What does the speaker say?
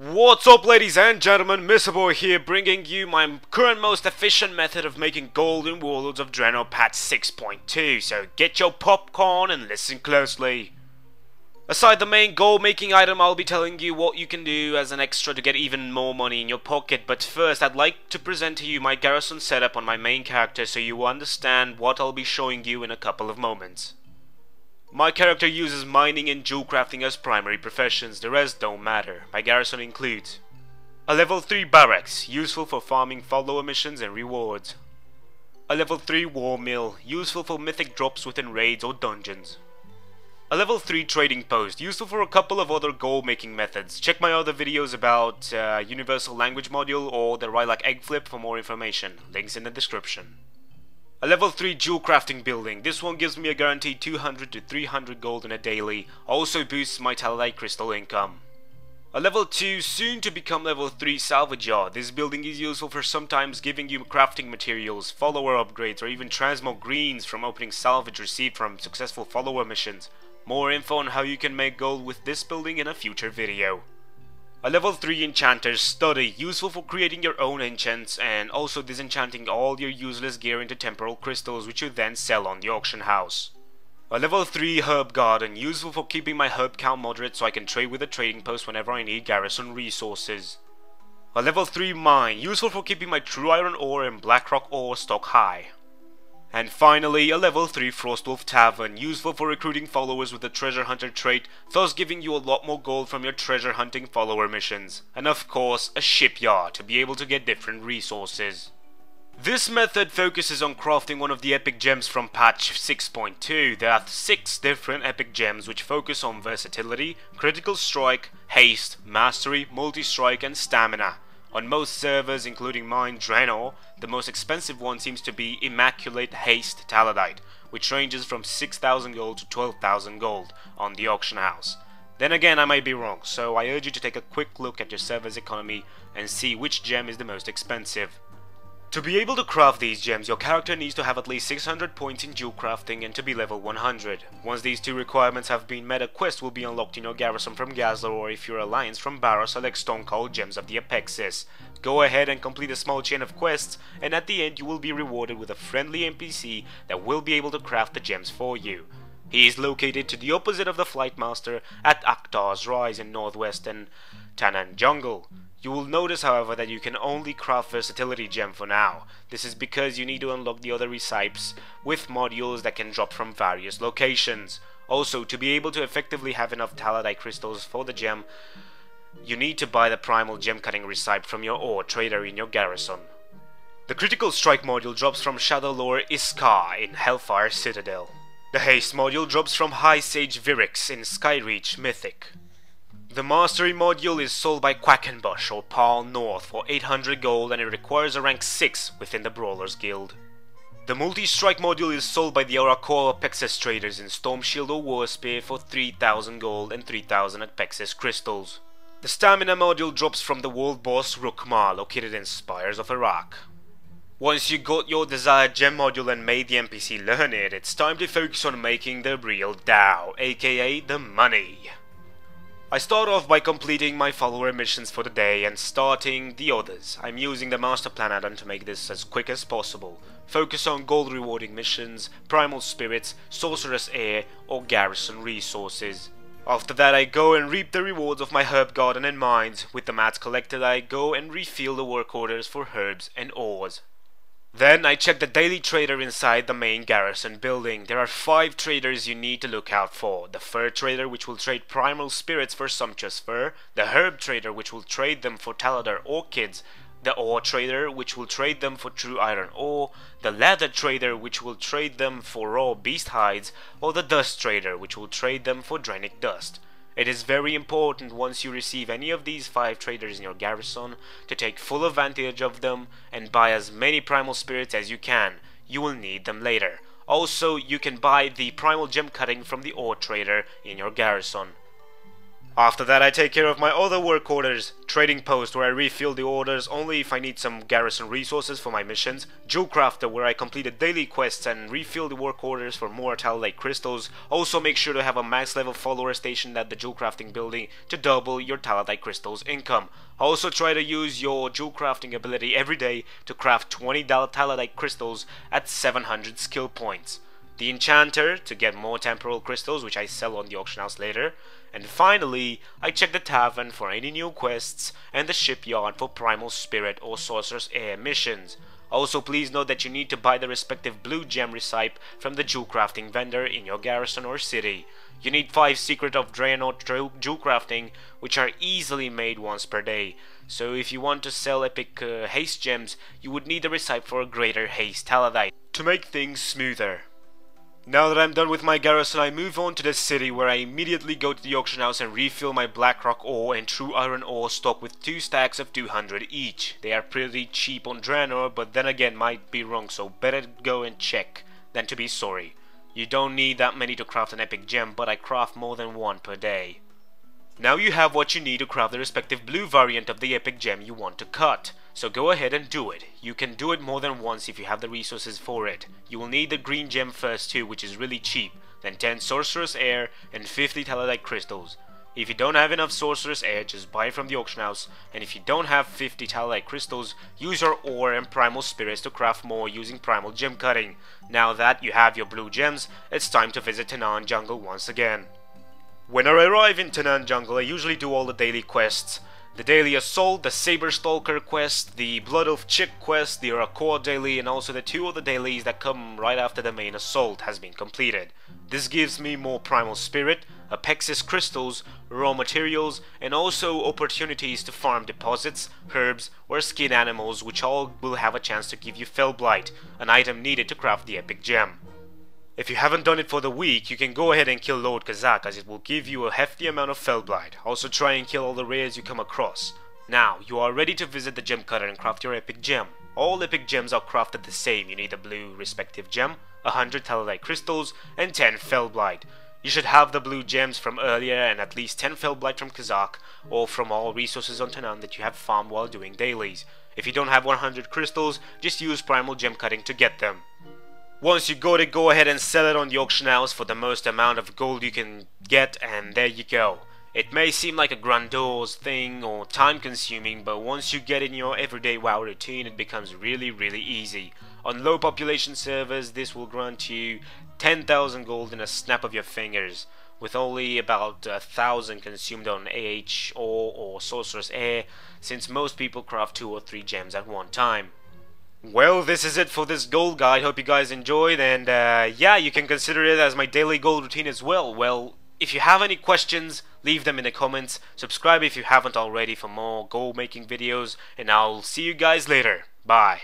What's up ladies and gentlemen, Mr. Boy here bringing you my current most efficient method of making gold in Warlords of Draenor patch 6.2, so get your popcorn and listen closely. Aside the main gold making item, I'll be telling you what you can do as an extra to get even more money in your pocket, but first I'd like to present to you my garrison setup on my main character so you understand what I'll be showing you in a couple of moments. My character uses mining and jewel crafting as primary professions, the rest don't matter. My garrison includes a level 3 barracks, useful for farming follower missions and rewards. A level 3 war mill, useful for mythic drops within raids or dungeons. A level 3 trading post, useful for a couple of other gold making methods. Check my other videos about uh, universal language module or the Rylak egg flip for more information. Links in the description. A level 3 jewel crafting building. This one gives me a guaranteed 200 to 300 gold in a daily. Also boosts my Taladite crystal income. A level 2 soon to become level 3 salvage yard. This building is useful for sometimes giving you crafting materials, follower upgrades or even transmog greens from opening salvage received from successful follower missions. More info on how you can make gold with this building in a future video. A level 3 Enchanter's Study, useful for creating your own enchants and also disenchanting all your useless gear into temporal crystals which you then sell on the auction house. A level 3 Herb Garden, useful for keeping my herb count moderate so I can trade with a trading post whenever I need garrison resources. A level 3 Mine, useful for keeping my true iron ore and blackrock ore stock high. And finally, a level 3 Frostwolf Tavern, useful for recruiting followers with the Treasure Hunter trait, thus giving you a lot more gold from your treasure hunting follower missions. And of course, a shipyard to be able to get different resources. This method focuses on crafting one of the epic gems from patch 6.2. There are 6 different epic gems which focus on versatility, critical strike, haste, mastery, multi-strike and stamina. On most servers, including mine Draenor, the most expensive one seems to be Immaculate Haste Taladite, which ranges from 6,000 gold to 12,000 gold on the auction house. Then again, I might be wrong, so I urge you to take a quick look at your server's economy and see which gem is the most expensive. To be able to craft these gems, your character needs to have at least 600 points in jewel crafting and to be level 100. Once these two requirements have been met, a quest will be unlocked in your garrison from Gazlowe or if your alliance from Barrow select Stone Cold Gems of the Apexis. Go ahead and complete a small chain of quests, and at the end you will be rewarded with a friendly NPC that will be able to craft the gems for you. He is located to the opposite of the Flight Master at Aktar's Rise in northwestern Tanaan Jungle. You will notice however that you can only craft versatility gem for now. This is because you need to unlock the other recipes with modules that can drop from various locations. Also, to be able to effectively have enough Taladite crystals for the gem, you need to buy the primal gem cutting recipe from your ore trader in your garrison. The critical strike module drops from Shadow Lord Iskar in Hellfire Citadel. The haste module drops from High Sage Viryx in Skyreach Mythic. The Mastery module is sold by Quackenbush or Paul North for 800 gold and it requires a rank 6 within the Brawlers Guild. The Multi-Strike module is sold by the Oracle Apexis traders in Stormshield or Warspear for 3000 gold and 3000 Apexis crystals. The Stamina module drops from the world boss Rukhmar located in Spires of Arak. Once you got your desired gem module and made the NPC learn it, it's time to focus on making the real dough, aka the money. I start off by completing my follower missions for the day and starting the others. I'm using the master plan add-on to make this as quick as possible. Focus on gold rewarding missions, primal spirits, Sorcerous Air or garrison resources. After that I go and reap the rewards of my herb garden and mines. With the mats collected I go and refill the work orders for herbs and ores. Then I check the daily trader inside the main garrison building. There are five traders you need to look out for. The fur trader which will trade primal spirits for sumptuous fur, the herb trader which will trade them for Talador orchids, the ore trader which will trade them for true iron ore, the leather trader which will trade them for raw beast hides, or the dust trader which will trade them for Draenic dust. It is very important once you receive any of these 5 traders in your garrison to take full advantage of them and buy as many primal spirits as you can. You will need them later. Also, you can buy the primal gem cutting from the ore trader in your garrison. After that I take care of my other work orders, trading post where I refill the orders only if I need some garrison resources for my missions, jewel crafter where I complete daily quests and refill the work orders for more Taladite crystals, also make sure to have a max level follower stationed at the jewel crafting building to double your Taladite crystals income. Also try to use your jewel crafting ability every day to craft 20 Taladite crystals at 700 skill points. The enchanter to get more temporal crystals which I sell on the auction house later, and finally I check the tavern for any new quests and the shipyard for primal spirit or sorcerer's Air missions. Also please note that you need to buy the respective blue gem recipe from the jewel crafting vendor in your garrison or city. You need 5 secret of Draenor jewel crafting which are easily made once per day. So if you want to sell epic uh, haste gems you would need the recipe for a greater haste taladite to make things smoother. Now that I'm done with my garrison, I move on to the city where I immediately go to the auction house and refill my blackrock ore and true iron ore stock with two stacks of 200 each. They are pretty cheap on Draenor, but then again might be wrong, so better go and check than to be sorry. You don't need that many to craft an epic gem, but I craft more than one per day. Now you have what you need to craft the respective blue variant of the epic gem you want to cut. So go ahead and do it. You can do it more than once if you have the resources for it. You will need the green gem first too, which is really cheap, then 10 Sorcerer's air and 50 Taladite crystals. If you don't have enough Sorcerer's air, just buy it from the auction house, and if you don't have 50 Taladite crystals, use your ore and primal spirits to craft more using primal gem cutting. Now that you have your blue gems, it's time to visit Tanaan Jungle once again. When I arrive in Tanaan Jungle, I usually do all the daily quests. The Daily Assault, the Saber Stalker quest, the Blood of Chick quest, the Arakkoa daily, and also the two other dailies that come right after the main assault has been completed. This gives me more Primal Spirit, Apexis crystals, raw materials, and also opportunities to farm deposits, herbs, or skin animals which all will have a chance to give you Felblight, an item needed to craft the epic gem. If you haven't done it for the week, you can go ahead and kill Lord Kazzak as it will give you a hefty amount of Felblight. Also try and kill all the rares you come across. Now, you are ready to visit the gem cutter and craft your epic gem. All epic gems are crafted the same. You need a blue respective gem, 100 Taladite crystals, and 10 Felblight. You should have the blue gems from earlier and at least 10 Felblight from Kazzak, or from all resources on Tanaan that you have farmed while doing dailies. If you don't have 100 crystals, just use primal gem cutting to get them. Once you got it, go ahead and sell it on the auction house for the most amount of gold you can get, and there you go. It may seem like a grandiose thing or time consuming, but once you get in your everyday WoW routine, it becomes really, really easy. On low population servers, this will grant you 10,000 gold in a snap of your fingers, with only about a thousand consumed on AH or, or Sorcerer's Air, since most people craft two or three gems at one time. Well, this is it for this gold guide. Hope you guys enjoyed, and uh, yeah, you can consider it as my daily gold routine as well. Well, if you have any questions, leave them in the comments. Subscribe if you haven't already for more gold making videos, and I'll see you guys later. Bye.